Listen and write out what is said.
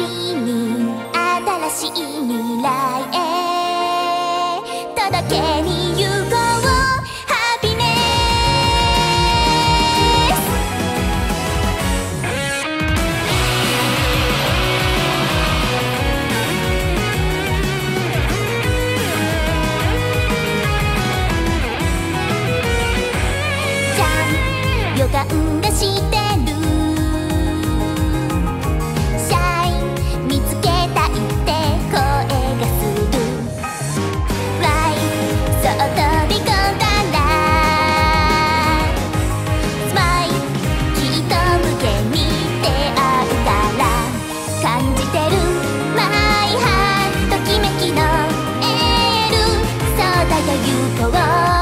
るに新しい未来へ届けに行こ